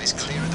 circuit is clear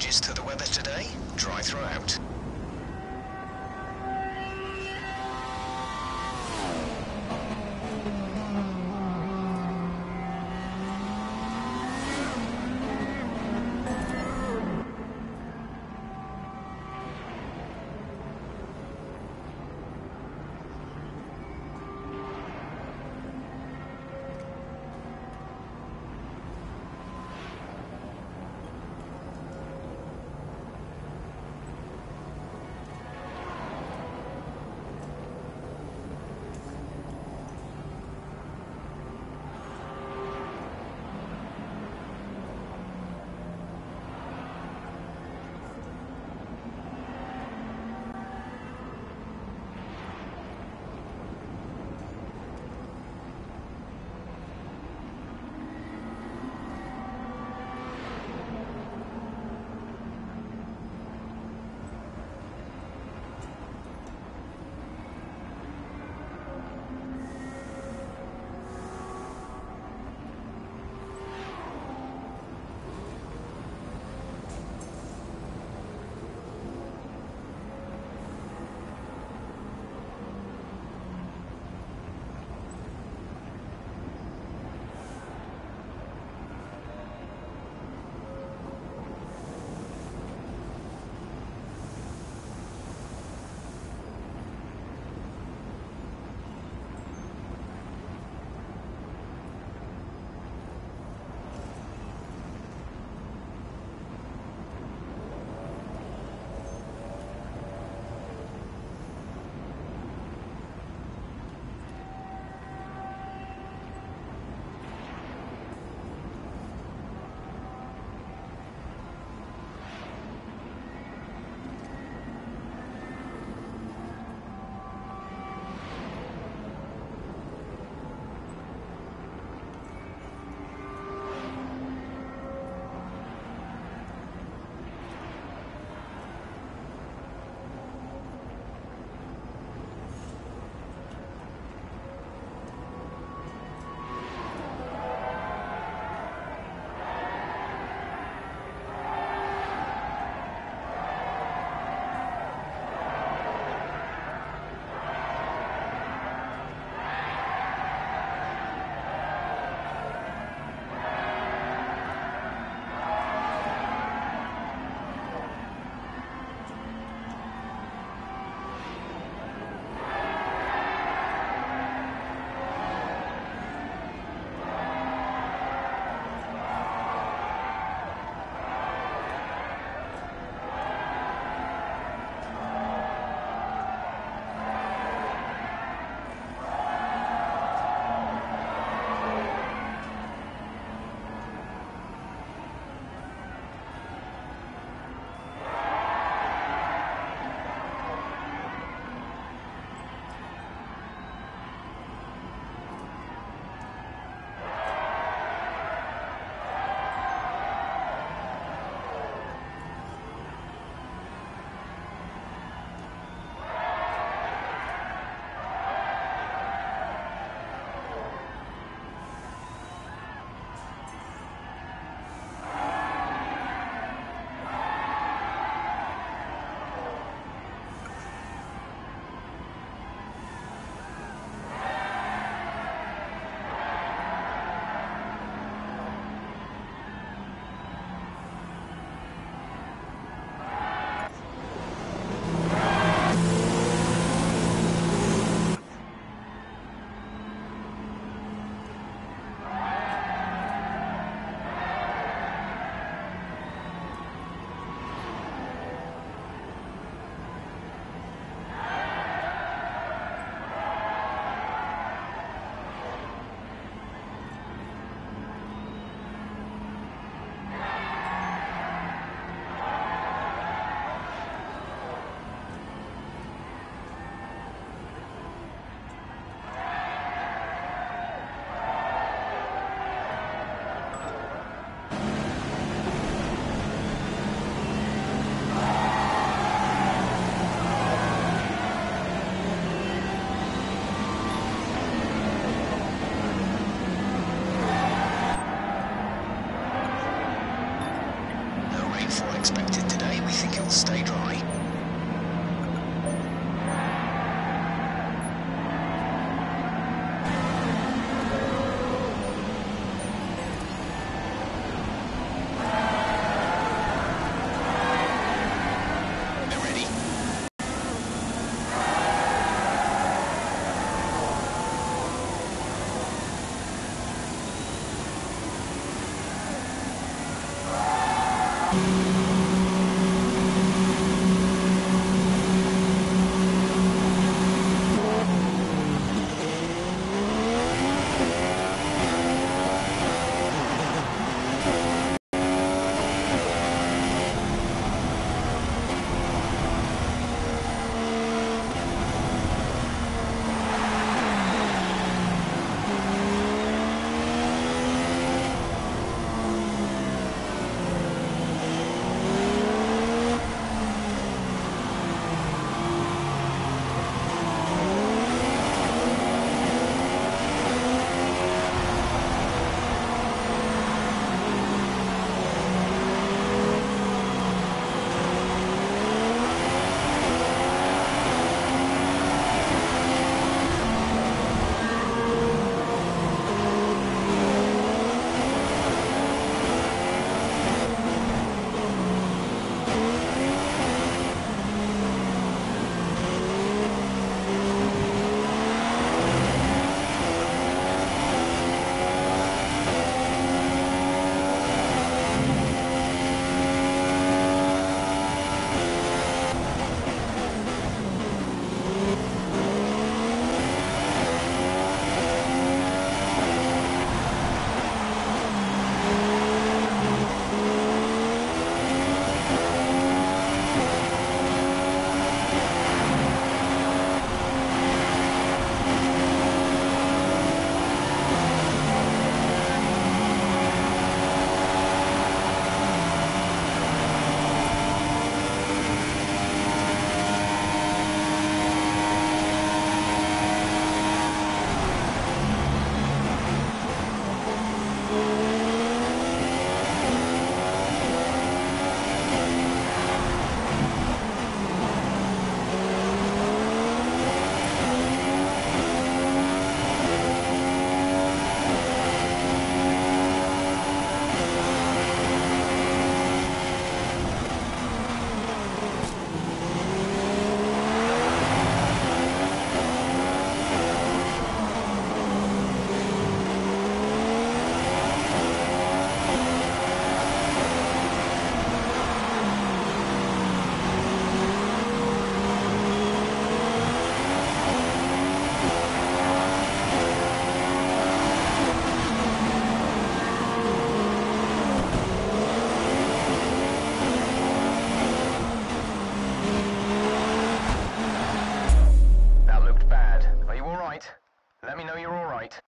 changes to the weather today. Dry throughout. Let me know you're all right.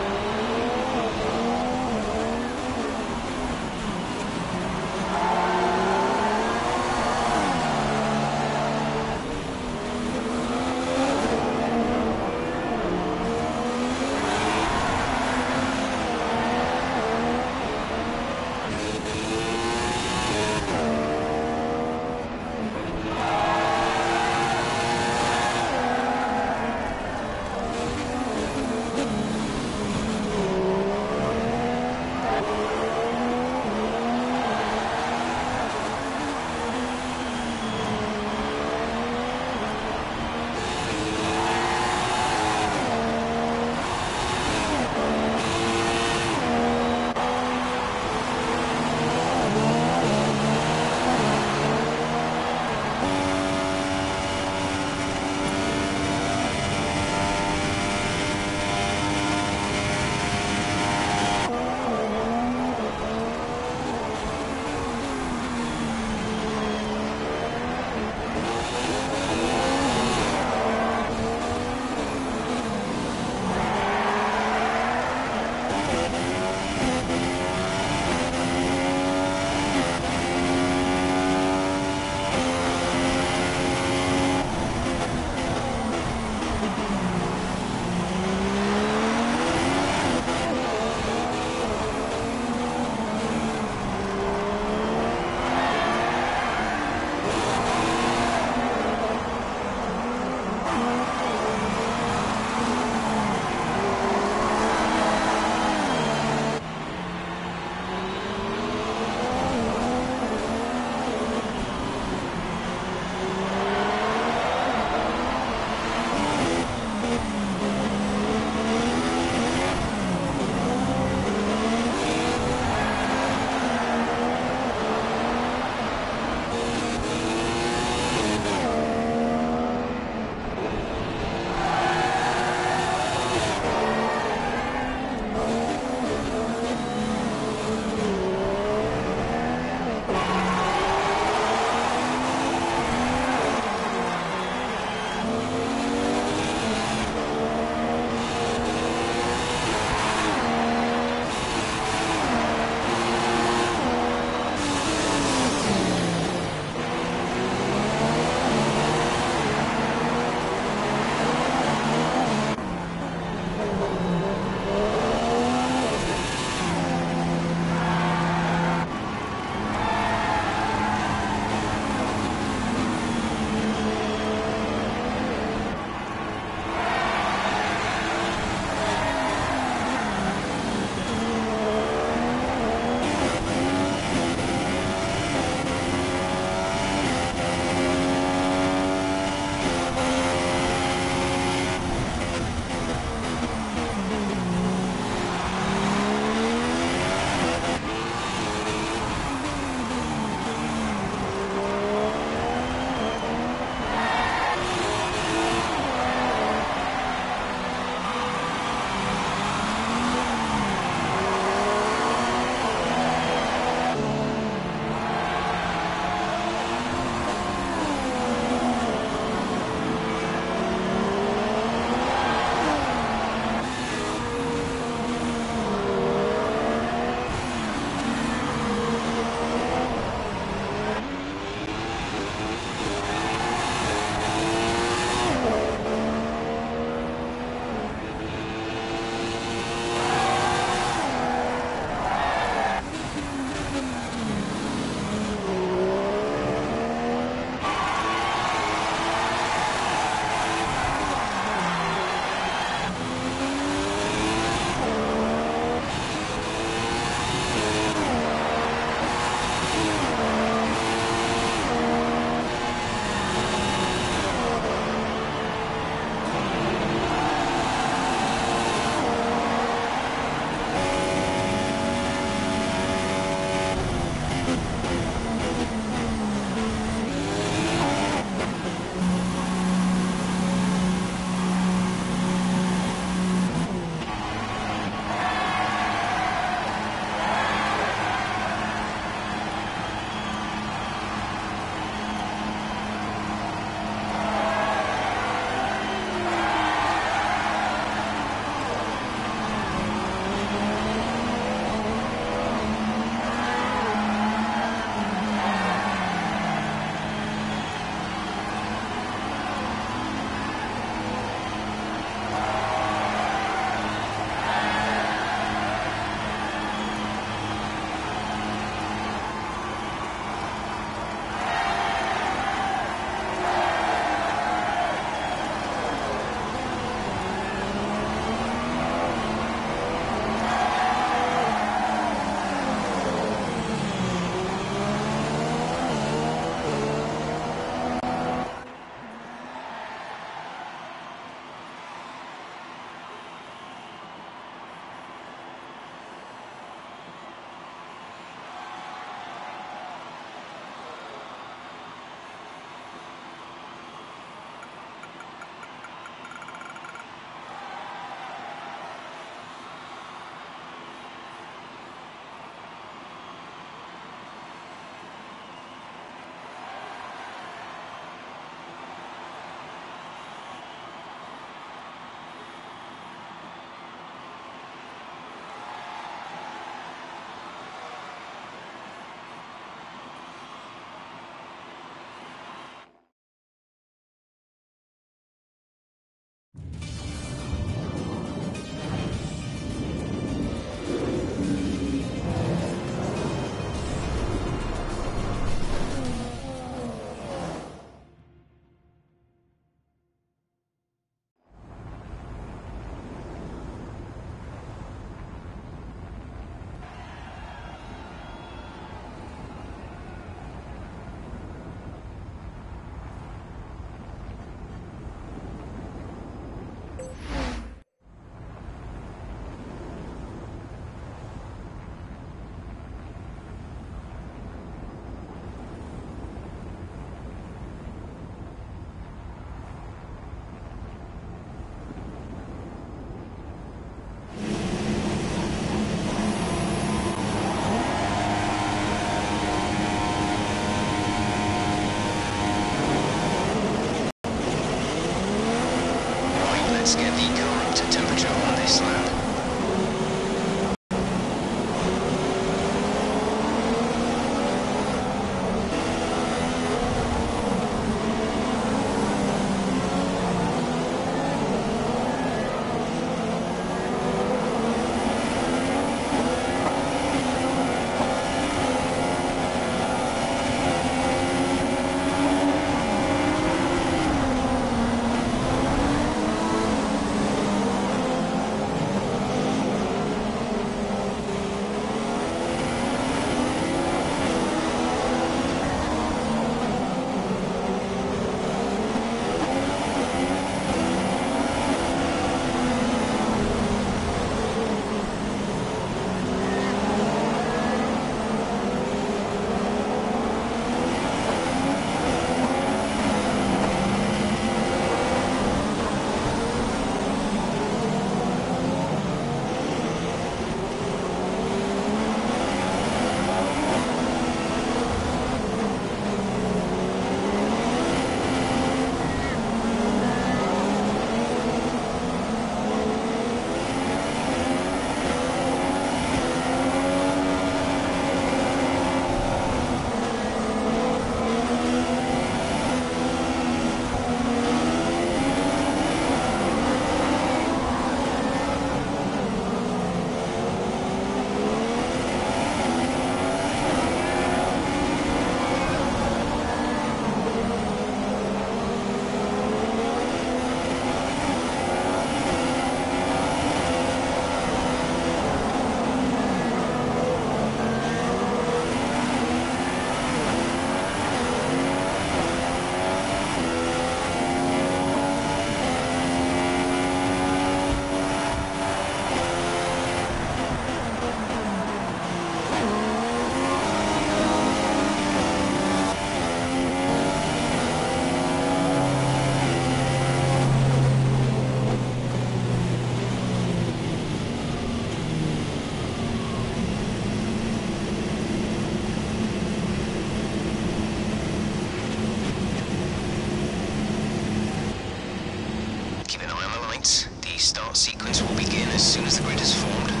sequence will begin as soon as the grid is formed.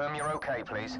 Confirm you're okay, please.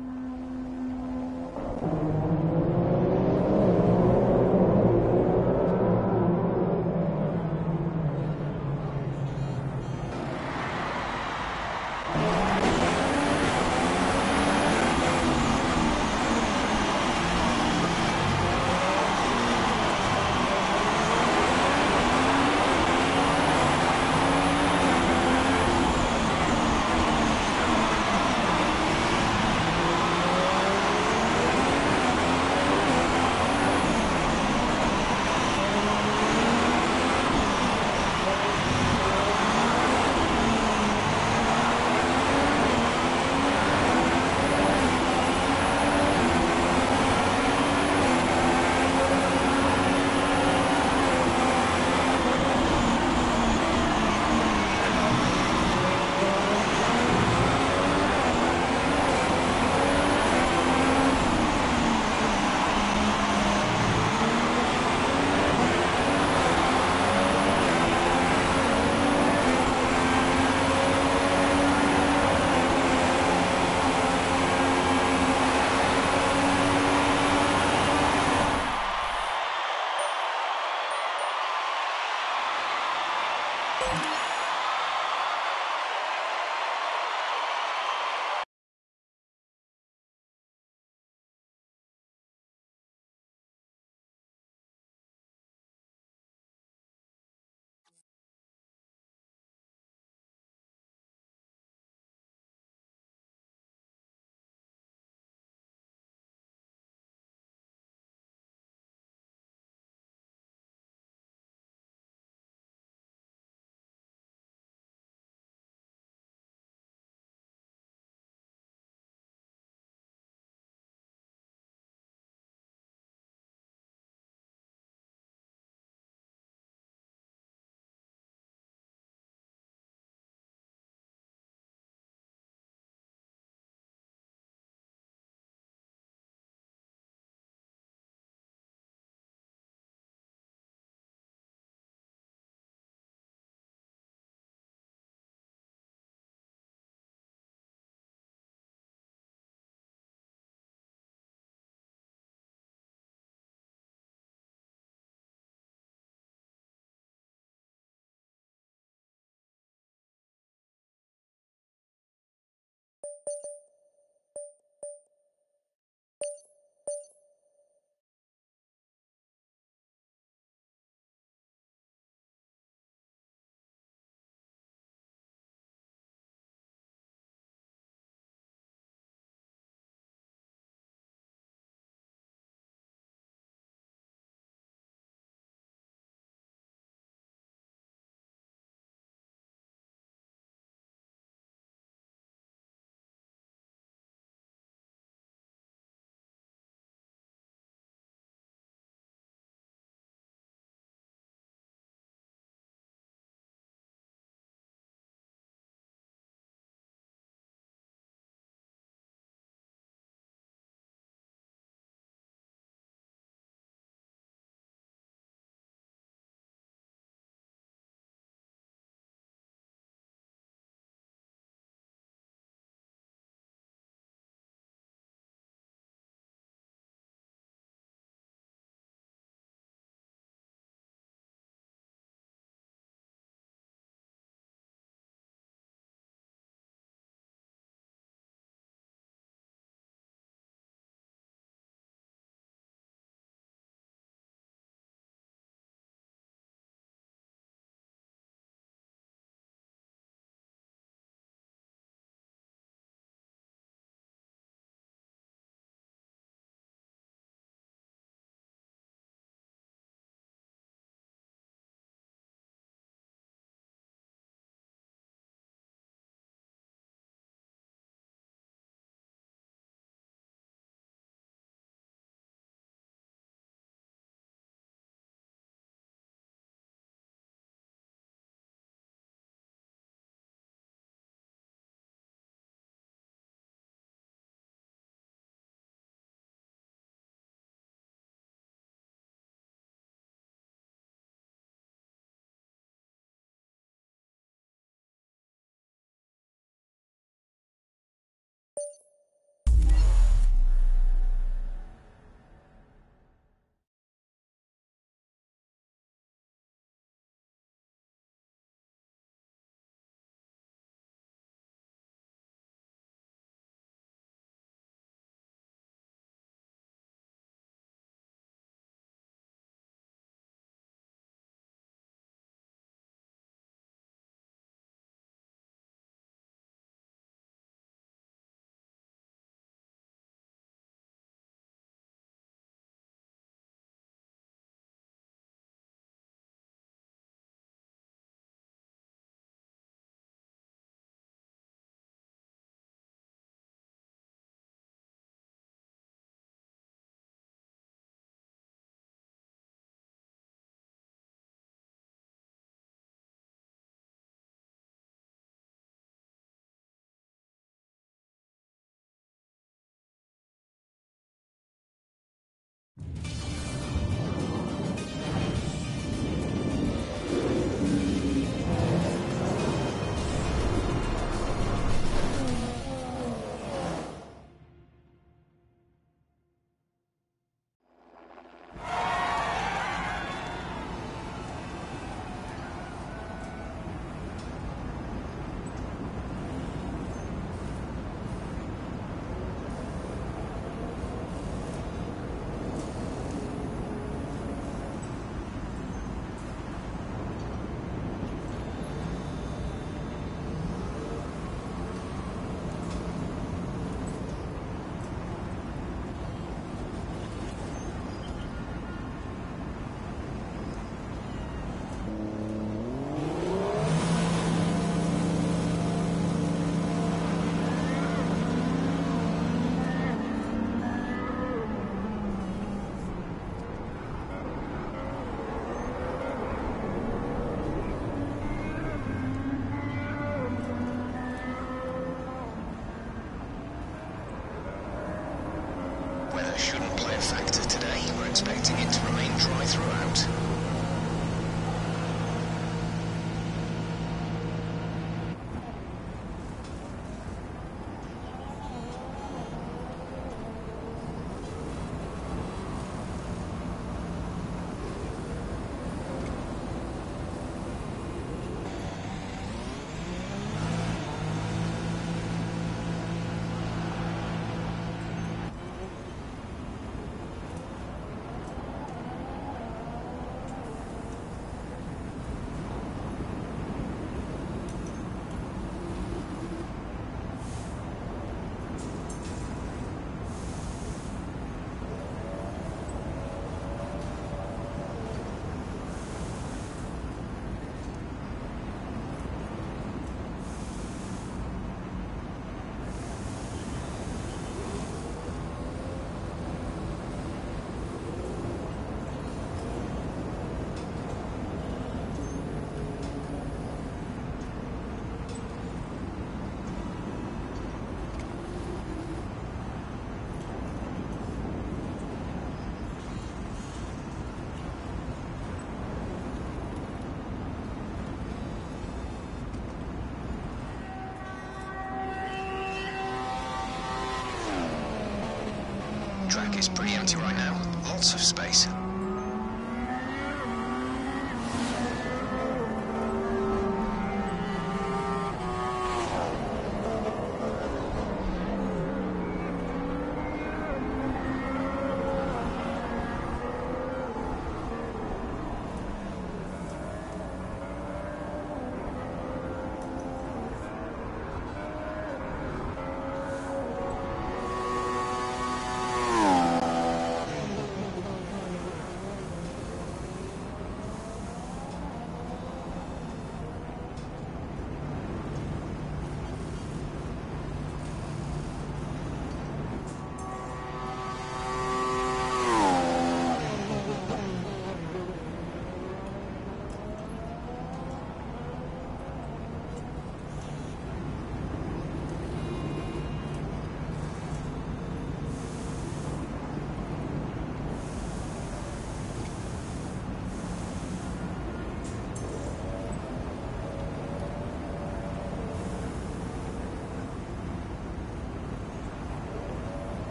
Track is pretty empty right now. Lots of space.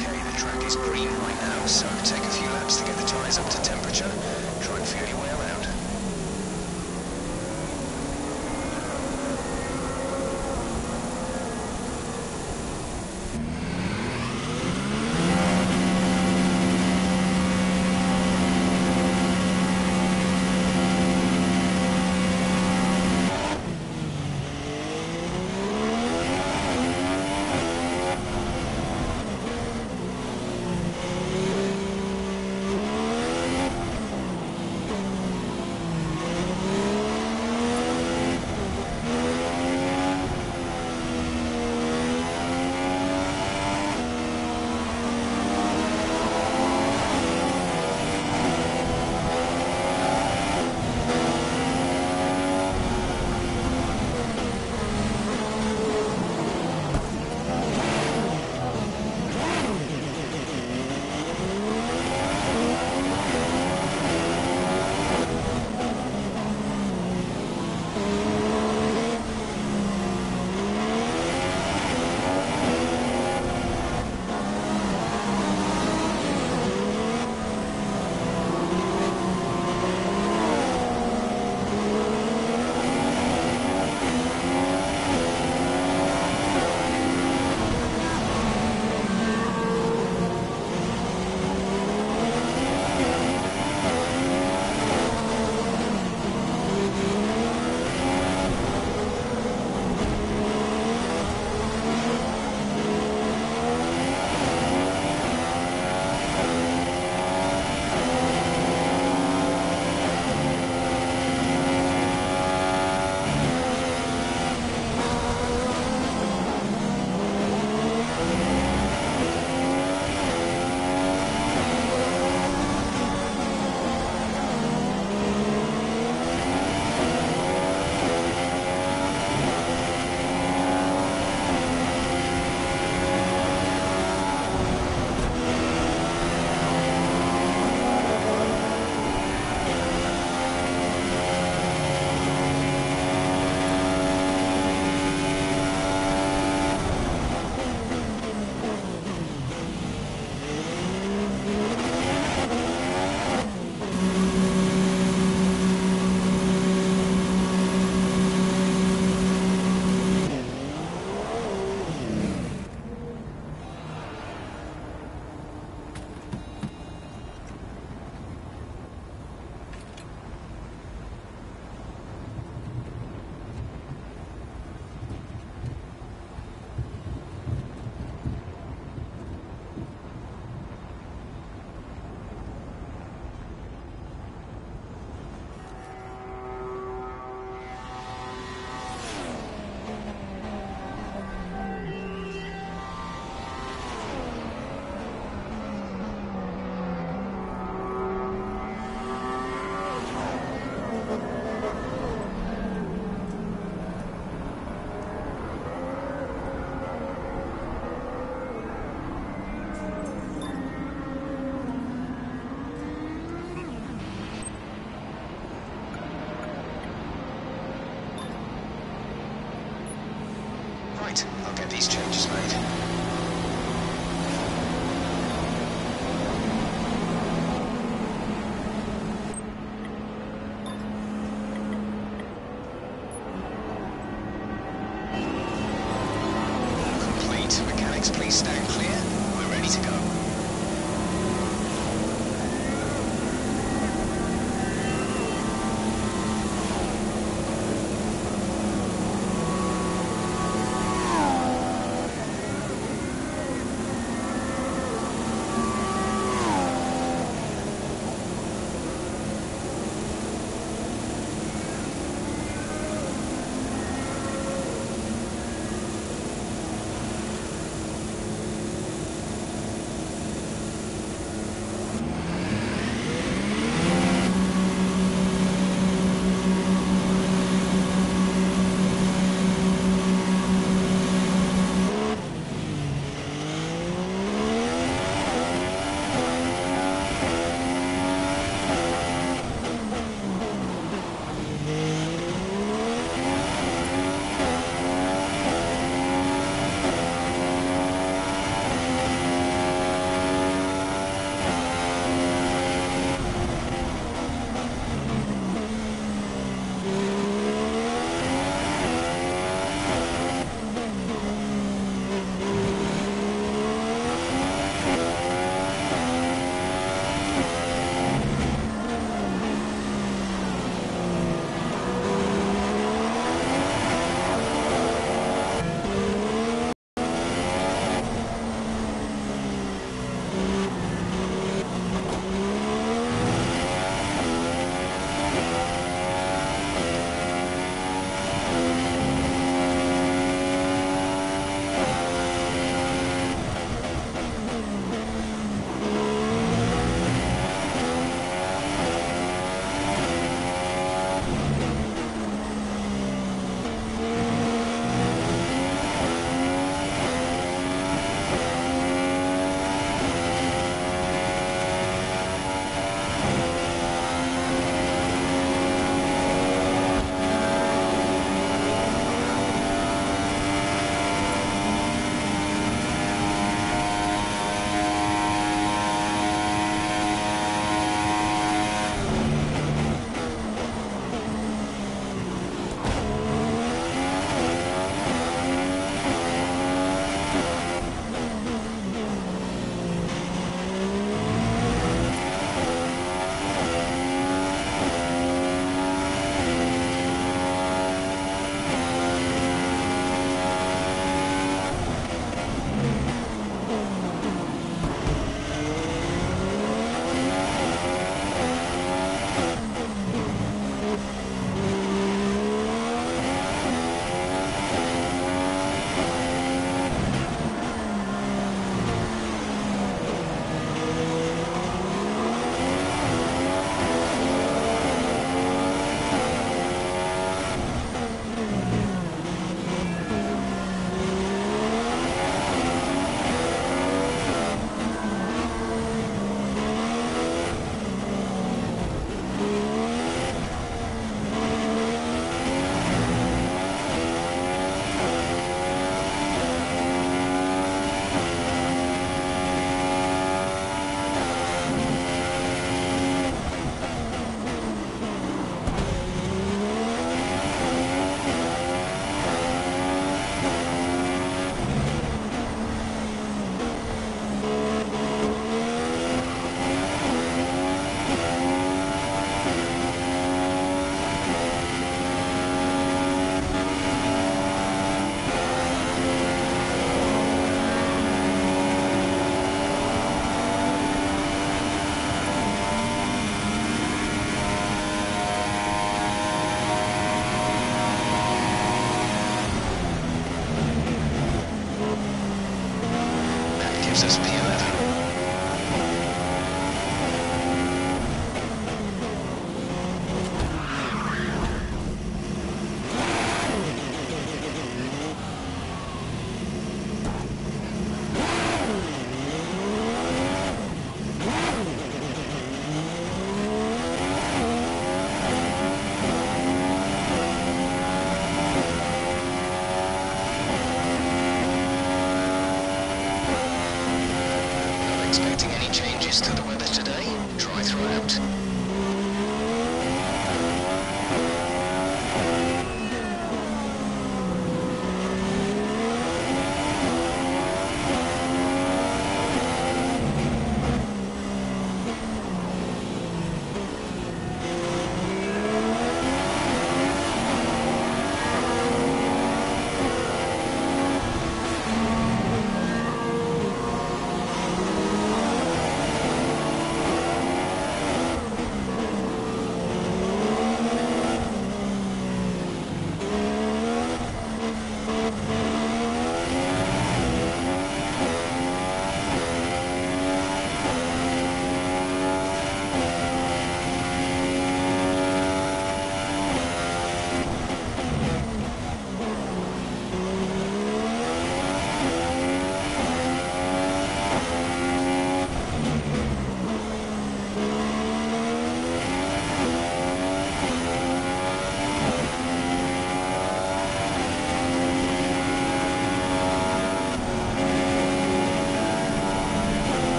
Okay, the track is green right now, so take a few laps to get the tyres up to temperature.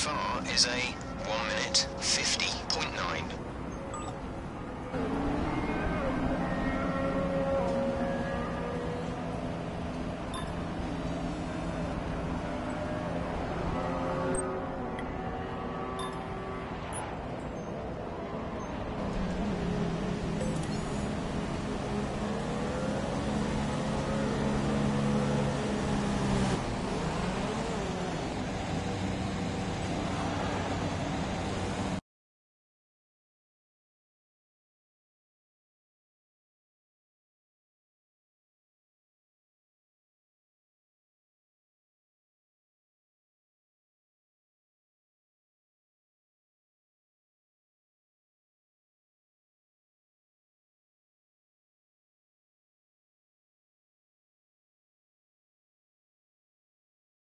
Far is a 1 minute